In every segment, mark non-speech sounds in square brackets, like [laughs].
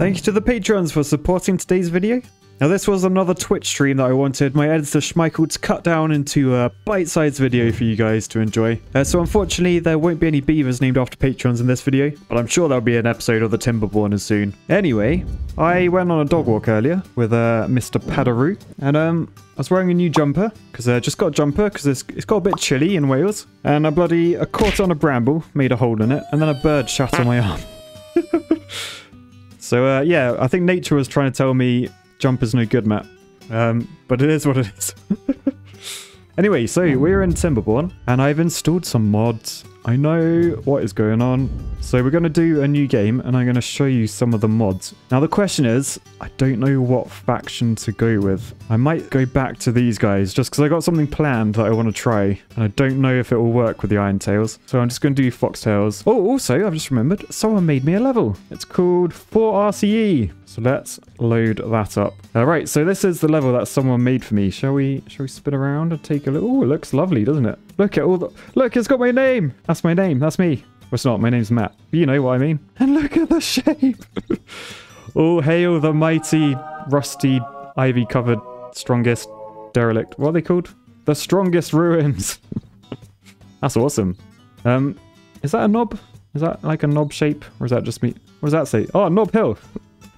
Thank you to the patrons for supporting today's video. Now this was another Twitch stream that I wanted my editor Schmeichel to cut down into a bite-sized video for you guys to enjoy. Uh, so unfortunately there won't be any beavers named after patrons in this video, but I'm sure there'll be an episode of the Timberborners soon. Anyway, I went on a dog walk earlier with uh, Mr. Padaroo, and um, I was wearing a new jumper, because I just got a jumper, because it's, it's got a bit chilly in Wales, and I bloody I caught on a bramble, made a hole in it, and then a bird shot on my [laughs] arm. [laughs] so uh, yeah, I think nature was trying to tell me jump is no good, Matt. Um, but it is what it is. [laughs] anyway, so we're in Timberborn, and I've installed some mods. I know what is going on. So we're going to do a new game, and I'm going to show you some of the mods. Now, the question is, I don't know what faction to go with. I might go back to these guys, just because I got something planned that I want to try, and I don't know if it will work with the Iron Tails. So I'm just going to do Folktails. Oh, also, I've just remembered, someone made me a level. It's called 4RCE. So let's load that up. All right, so this is the level that someone made for me. Shall we shall we spin around and take a look? Oh, it looks lovely, doesn't it? Look at all the... Look, it's got my name. That's my name. That's me. Well, it's not. My name's Matt. You know what I mean. [laughs] And look at the shape. [laughs] oh, hail the mighty, rusty, ivy-covered, strongest derelict. What are they called? The strongest ruins. [laughs] That's awesome. Um, is that a knob? Is that like a knob shape? Or is that just me? What does that say? Oh, knob hill.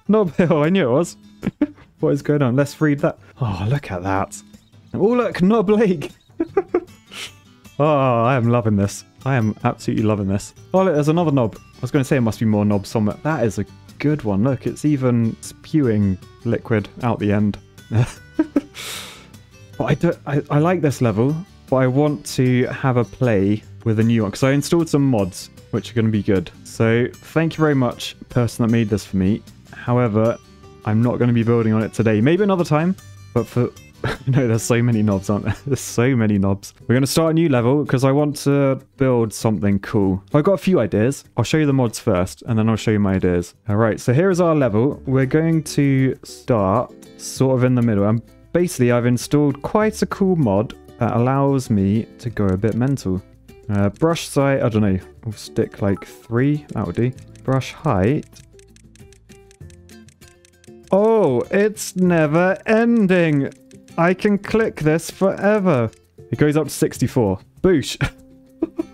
Knob Hill, I knew it was. what is going on? Let's read that. Oh, look at that. Oh, look, Knob Lake. Oh, I am loving this. I am absolutely loving this. Oh, look, there's another knob. I was going to say it must be more knobs somewhere. That is a good one. Look, it's even spewing liquid out the end. [laughs] but I, do, I, I like this level, but I want to have a play with a new one because I installed some mods which are going to be good. So thank you very much, person that made this for me. However, I'm not going to be building on it today. Maybe another time, but for... [laughs] no, there's so many knobs, aren't there? [laughs] There's so many knobs. We're going to start a new level because I want to build something cool. I've got a few ideas. I'll show you the mods first, and then I'll show you my ideas. All right, so here is our level. We're going to start sort of in the middle. And basically, I've installed quite a cool mod that allows me to go a bit mental. Uh, brush size, I don't know, we'll stick like three, that would do. Brush height, Oh, it's never ending. I can click this forever. It goes up to 64. Boosh. [laughs]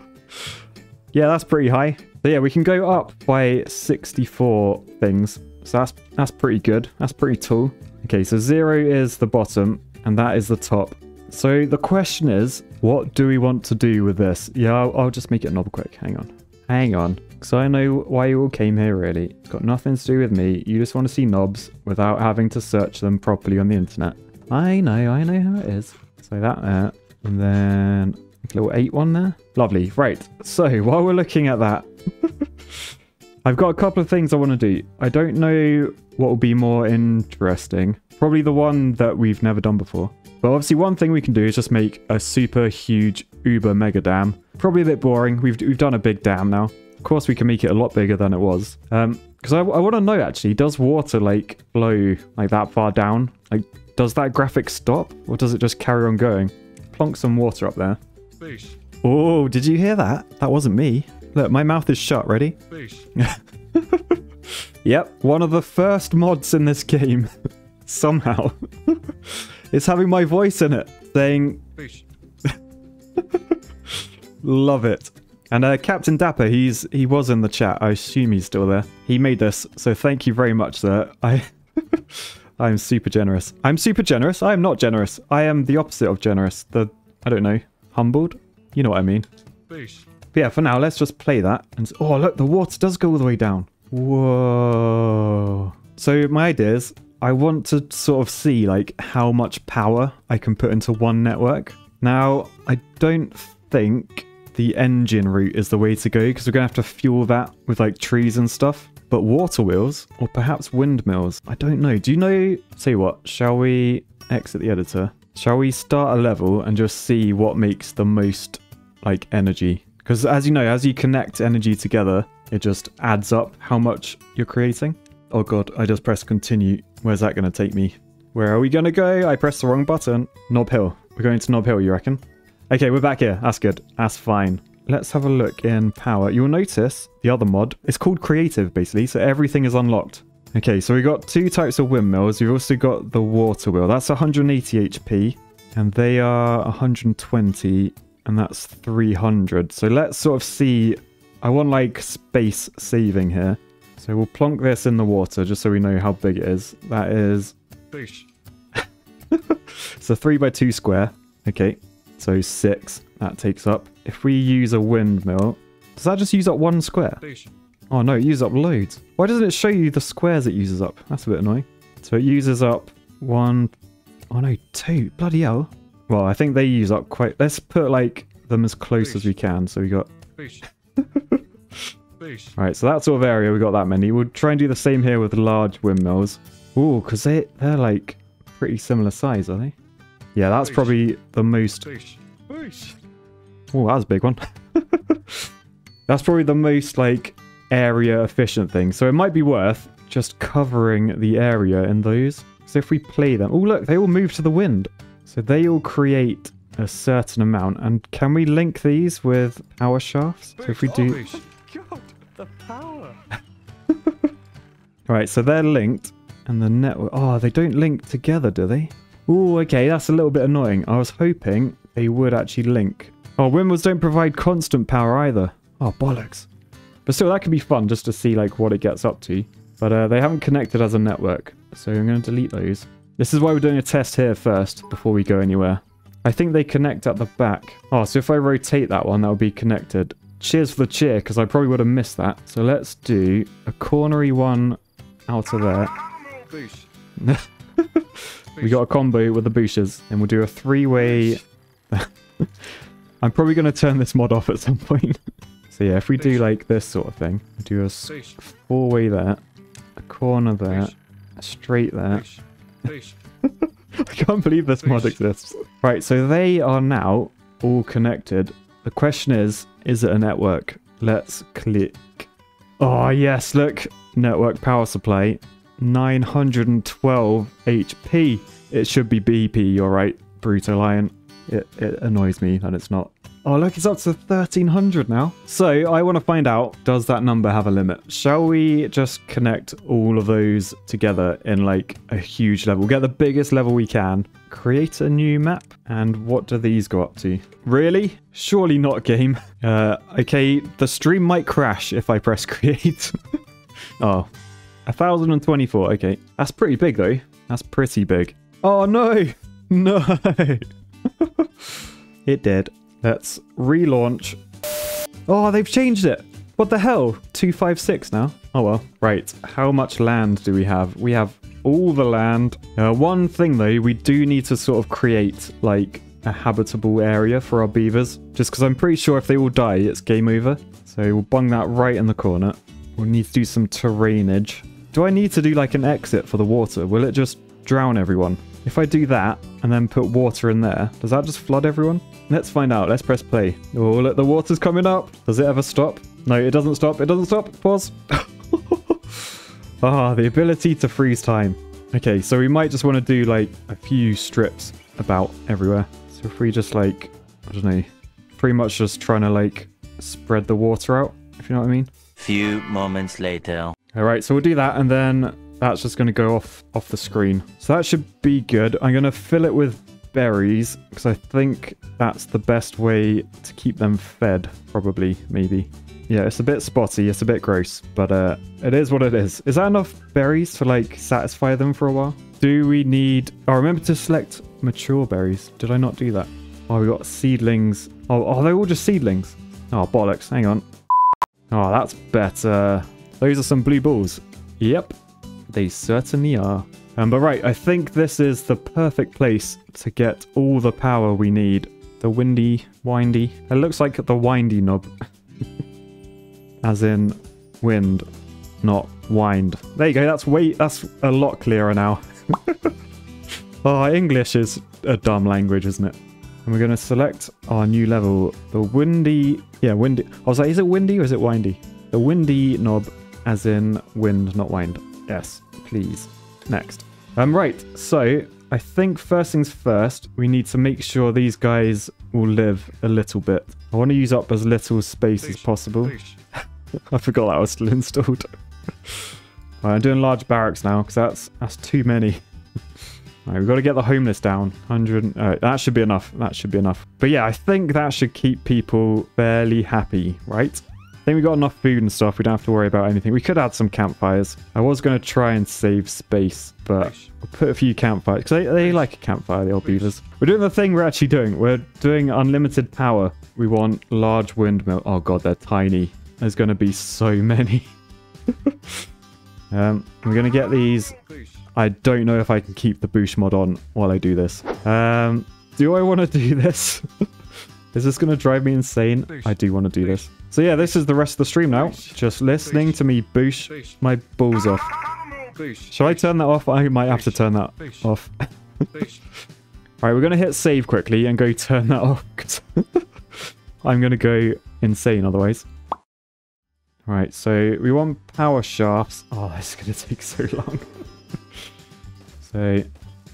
yeah, that's pretty high. But yeah, we can go up by 64 things. So that's that's pretty good. That's pretty tall. Okay, so zero is the bottom and that is the top. So the question is, what do we want to do with this? Yeah, I'll, I'll just make it a knob quick. Hang on. Hang on. So I know why you all came here, really. It's got nothing to do with me. You just want to see knobs without having to search them properly on the internet. I know, I know how it is. So that there. And then a little 8 one there. Lovely. Right. So while we're looking at that, [laughs] I've got a couple of things I want to do. I don't know what will be more interesting. Probably the one that we've never done before. But obviously one thing we can do is just make a super huge uber mega dam. Probably a bit boring. We've, we've done a big dam now. Of course, we can make it a lot bigger than it was. Um, because I, I want to know actually, does water like flow like that far down? Like, does that graphic stop or does it just carry on going? Plonk some water up there. Boosh. Oh, did you hear that? That wasn't me. Look, my mouth is shut. Ready? Boosh. [laughs] Yep, one of the first mods in this game, [laughs] somehow, [laughs] is having my voice in it, saying, Boosh. love it. And uh, Captain Dapper, he's he was in the chat. I assume he's still there. He made this, so thank you very much, sir. I I'm super generous. I'm super generous. I am not generous. I am the opposite of generous. The I don't know, humbled. You know what I mean. Boosh. But yeah, for now, let's just play that. And oh, look, the water does go all the way down. Whoa. So my idea is, I want to sort of see like how much power I can put into one network. Now, I don't think the engine route is the way to go because we're going to have to fuel that with like trees and stuff. But water wheels or perhaps windmills, I don't know. Do you know? Say what? Shall we exit the editor? Shall we start a level and just see what makes the most like energy? Because as you know, as you connect energy together, it just adds up how much you're creating. Oh god, I just pressed continue. Where's that going to take me? Where are we going to go? I pressed the wrong button. Knob Hill. We're going to Knob Hill, you reckon? Okay, we're back here. That's good. That's fine. Let's have a look in power. You'll notice the other mod. It's called creative, basically, so everything is unlocked. Okay, so we've got two types of windmills. We've also got the water wheel. That's 180 HP, and they are 120, and that's 300. So let's sort of see. I want like space saving here. So we'll plonk this in the water just so we know how big it is. That is Boosh. it's a 3 by 2 square. Okay, so 6 that takes up. If we use a windmill, does that just use up one square? Oh no, it uses up loads. Why doesn't it show you the squares it uses up? That's a bit annoying. So it uses up one, oh no, two. Bloody hell. Well, I think they use up quite. Let's put like them as close as we can. So we got. Boosh. Boosh. [laughs] Right, so that sort of area, we got that many. We'll try and do the same here with large windmills. Ooh, because they, they're like pretty similar size, are they? Yeah, that's probably the most. Oh, that was a big one. [laughs] That's probably the most like area efficient thing. So it might be worth just covering the area in those. So if we play them, oh look, they all move to the wind. So they all create a certain amount. And can we link these with power shafts? So if we do, Oh. God, the power. [laughs] right, so they're linked, and the network. Oh, they don't link together, do they? Oh, okay, that's a little bit annoying. I was hoping they would actually link. Oh, windmills don't provide constant power either. Oh, bollocks. But still, that could be fun just to see like what it gets up to. But uh, they haven't connected as a network, so I'm going to delete those. This is why we're doing a test here first before we go anywhere. I think they connect at the back. Oh, so if I rotate that one, that'll be connected. Cheers for the cheer, because I probably would have missed that. So let's do a cornery one out of there. Boosh. [laughs] We got a combo with the boosters, and we'll do a three-way. [laughs] I'm probably going to turn this mod off at some point. [laughs] so yeah, if we do like this sort of thing, do a four-way there, a corner there, a straight there. [laughs] I can't believe this mod exists. Right, so they are now all connected. The question is, is it a network? Let's click. Oh yes, look, network power supply, 912 HP. It should be BP. You're right, Bruto Lion. It, it annoys me that it's not. Oh, look, it's up to 1300 now. So I want to find out, does that number have a limit? Shall we just connect all of those together in like a huge level? Get the biggest level we can. Create a new map. And what do these go up to? Really? Surely not game. [laughs] Uh, okay, the stream might crash if I press [laughs] create. [laughs] oh, 1024. Okay, that's pretty big though. That's pretty big. Oh no, no. [laughs] it did. Let's relaunch. Oh, they've changed it. What the hell? 256 now? Oh well. Right, how much land do we have? We have all the land. Uh, one thing though, we do need to sort of create like a habitable area for our beavers. Just because I'm pretty sure if they all die, it's game over. So we'll bung that right in the corner. We'll need to do some terrainage. Do I need to do like an exit for the water? Will it just drown everyone? If I do that and then put water in there, does that just flood everyone? Let's find out. Let's press play. Oh, look, the water's coming up. Does it ever stop? No, it doesn't stop. It doesn't stop. Pause. [laughs] ah, the ability to freeze time. Okay, so we might just want to do like a few strips about everywhere. So if we just like, I don't know, pretty much just trying to like spread the water out, if you know what I mean. Few moments later. All right, so we'll do that, and then that's just going to go off off the screen. So that should be good. I'm going to fill it with berries because I think that's the best way to keep them fed. Probably, maybe. Yeah, it's a bit spotty. It's a bit gross, but uh, it is what it is. Is that enough berries to like satisfy them for a while? Do we need? Oh, remember to select mature berries. Did I not do that? Oh, we got seedlings. Oh, oh, they're all just seedlings. Oh, bollocks. Hang on. Oh, that's better. Those are some blue balls. Yep, they certainly are. Um, but right, I think this is the perfect place to get all the power we need. The windy, windy. It looks like the windy knob. [laughs] As in wind, not wind. There you go. That's way. That's a lot clearer now. [laughs] oh, English is a dumb language, isn't it? And we're going to select our new level. The windy... Yeah, windy. I was like, is it windy or is it windy? The windy knob, as in wind, not wind. Yes, please. Next. Um, right, so I think first things first, we need to make sure these guys will live a little bit. I want to use up as little space as possible. [laughs] I forgot that was still installed. [laughs] Right, I'm doing large barracks now because that's that's too many. [laughs] Right, we've got to get the homeless down. 100. Uh, that should be enough. That should be enough. But yeah, I think that should keep people fairly happy, right? Think we got enough food and stuff. We don't have to worry about anything. We could add some campfires. I was going to try and save space, but Boosh. we'll put a few campfires because they, they like a campfire, the old beavers. We're doing the thing we're actually doing. We're doing unlimited power. We want large windmill. Oh god, they're tiny. There's going to be so [laughs] many. um, I'm going to get these I don't know if I can keep the boost mod on while I do this. Um, do I want to do this? [laughs] is this going to drive me insane? Boosh. I do want to do this. So yeah, this is the rest of the stream now. Just listening to me boosh my balls off. Shall I turn that off? I might have to turn that off. Alright, [laughs] we're going to hit save quickly and go turn that off. [laughs] I'm going to go insane otherwise. Alright, so we want power shafts. Oh, [laughs] this is going to take so long. so,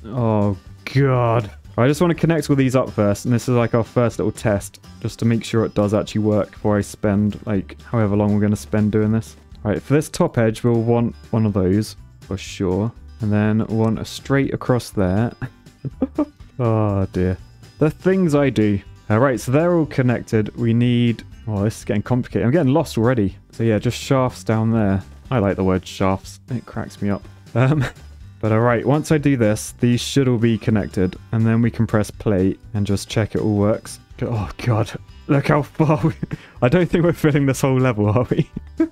oh god. I just want to connect all these up first, and this is like our first little test, just to make sure it does actually work before I spend, like, however long we're going to spend doing this. Right, for this top edge, we'll want one of those, for sure. And then a straight across there. [laughs] Oh dear. The things I do. Alright, so they're all connected. We need... Oh, this is getting complicated. I'm getting lost already. So yeah, just shafts down there. I like the word shafts. It cracks me up. Um, [laughs] but alright, once I do this, these should all be connected. And then we can press play and just check it all works. Oh god. Look how far we... [laughs] I don't think we're filling this whole level, are we? [laughs]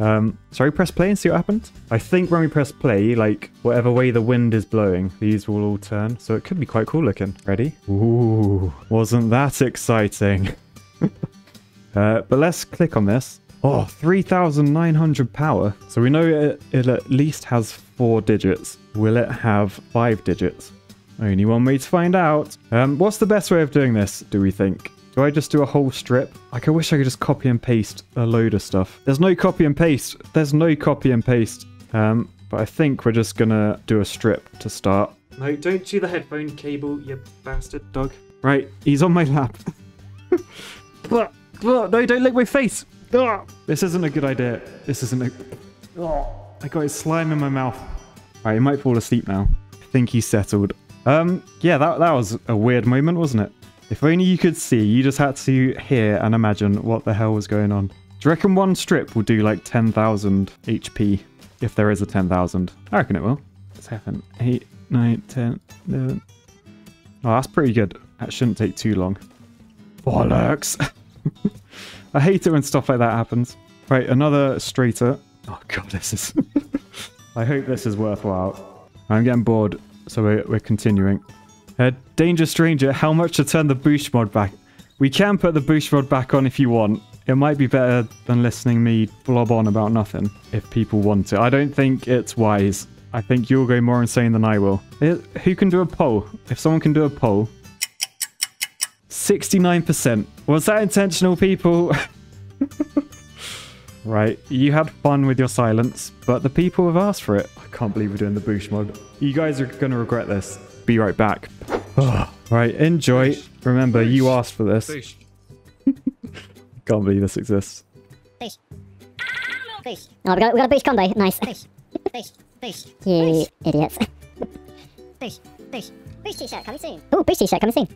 Um, we press play and see what happens? I think when we press play, like whatever way the wind is blowing, these will all turn. So it could be quite cool looking. Ready? Ooh, wasn't that exciting? [laughs] uh, but let's click on this. Oh, 3,900 power. So we know it, it at least has four digits. Will it have five digits? Only one way to find out. Um, what's the best way of doing this, do we think? Do I just do a whole strip? Like, I wish I could just copy and paste a load of stuff. There's no copy and paste. There's no copy and paste. Um, but I think we're just gonna do a strip to start. No, don't chew the headphone cable, you bastard dog. Right, he's on my lap. [laughs] No, don't lick my face. This isn't a good idea. This isn't a... Oh, got his slime in my mouth. Right, he might fall asleep now. I think he's settled. Um, yeah, that, that was a weird moment, wasn't it? If only you could see, you just had to hear and imagine what the hell was going on. Do you reckon one strip will do like 10,000 HP? If there is a 10,000. I reckon it will. 7, 8, 9, 10, 11. Oh, that's pretty good. That shouldn't take too long. Bollocks! [laughs] I hate it when stuff like that happens. Right, another straighter. Oh god, this is... [laughs] I hope this is worthwhile. I'm getting bored, so we're, we're continuing. Uh, Danger Stranger, how much to turn the boost mod back? We can put the boost mod back on if you want. It might be better than listening me blob on about nothing if people want it. I don't think it's wise. I think you'll go more insane than I will. Eh, who can do a poll? If someone can do a poll. 69%. Was that intentional, people? [laughs] right, you had fun with your silence, but the people have asked for it. I can't believe we're doing the boost mod. You guys are going to regret this. Be right back. [sighs] right, enjoy. Remember, you asked for this. Boosh. [laughs] Can't believe this exists. Boost. Boost. Oh, we got, we got a boost combo. Nice. Boost. Boost. Boost. You idiots. Boost. Boost. Boost t-shirt coming soon. Oh, boost t-shirt coming soon.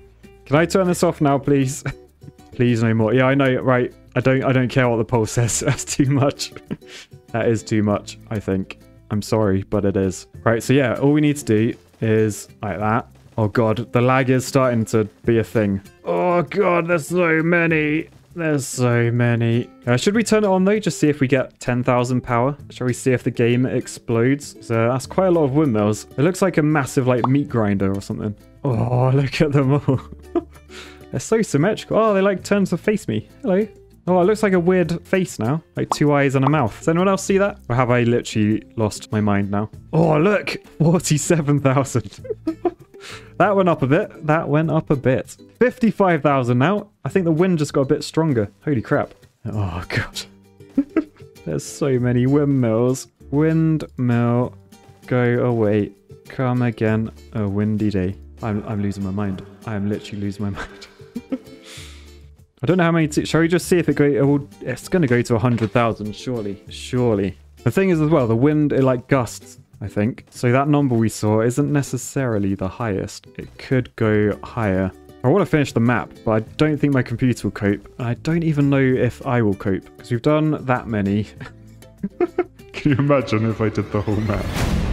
Can I turn this off now, please? [laughs] please, no more. Yeah, I know. Right, I don't. I don't care what the poll [laughs] says. That's too much. [laughs] that is too much. I think. I'm sorry, but it is. Right. So yeah, all we need to do is like that. Oh god, the lag is starting to be a thing. Oh god, there's so many. There's so many. Uh, should we turn it on though? Just see if we get 10,000 power. Shall we see if the game explodes? So that's quite a lot of windmills. It looks like a massive like meat grinder or something. Oh, [laughs] look at them all. They're so symmetrical. Oh, they like turn to face me. Hello. Oh, it looks like a weird face now. Like two eyes and a mouth. Does anyone else see that? Or have I literally lost my mind now? Oh, look. [laughs] 47,000. [laughs] that went up a bit. That went up a bit. 55,000 now. I think the wind just got a bit stronger. Holy crap. Oh, God. [laughs] There's so many windmills. Windmill, go away. Come again a windy day. I'm, I'm losing my mind. I am literally losing my mind. I don't know how many. Shall we just see if it go? It will, it's going to go to 100,000, surely. Surely. The thing is as well, the wind, it like gusts, I think. So that number we saw isn't necessarily the highest. It could go higher. I want to finish the map, but I don't think my computer will cope. I don't even know if I will cope, because we've done that many. [laughs] Can you imagine if I did the whole map?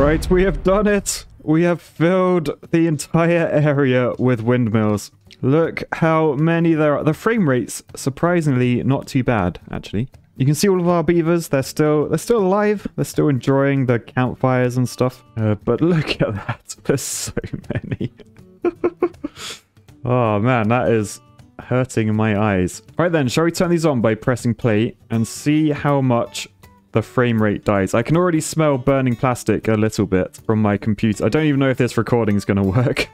Right, we have done it. We have filled the entire area with windmills. Look how many there are. The frame rate's surprisingly not too bad, actually. You can see all of our beavers. They're still they're still alive. They're still enjoying the campfires and stuff. Uh, but look at that. [laughs] There's so many. [laughs] oh man, that is hurting my eyes. Right then, shall we turn these on by pressing play and see how much the frame rate dies. I can already smell burning plastic a little bit from my computer. I don't even know if this recording is going [laughs] to work.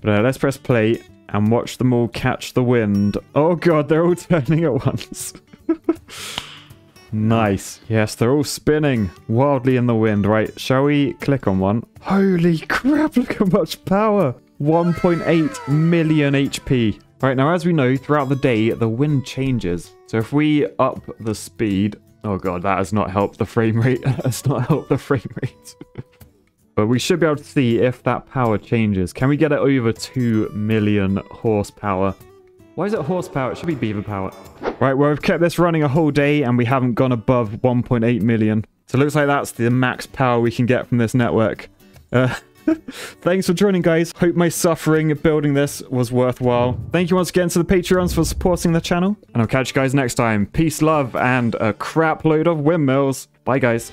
but uh, let's press play and watch them all catch the wind. Oh god, they're all [laughs] turning at once. [laughs] nice. Yes, they're all spinning wildly in the wind. Right, shall we click on one? Holy crap, look how much power. 1.8 million HP. Right, now as we know, throughout the day, the wind changes. So if we up the speed, Oh god, that has not helped the frame rate. [laughs] That has not helped the frame rate. [laughs] but we should be able to see if that power changes. Can we get it over 2 million horsepower? Why is it horsepower? It should be beaver power. Right, well, we've kept this running a whole day and we haven't gone above 1.8 million. So it looks like that's the max power we can get from this network. Uh, [laughs] Thanks for joining, guys. Hope my suffering building this was worthwhile. Thank you once again to the Patreons for supporting the channel. And I'll catch you guys next time. Peace, love, and a crap load of windmills. Bye, guys.